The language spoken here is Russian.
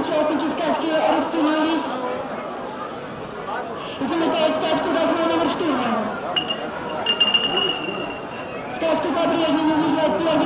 Участники скачки растянулись. И замыкает скачку восьмой номер штурма. Скачку по-прежнему ведет первый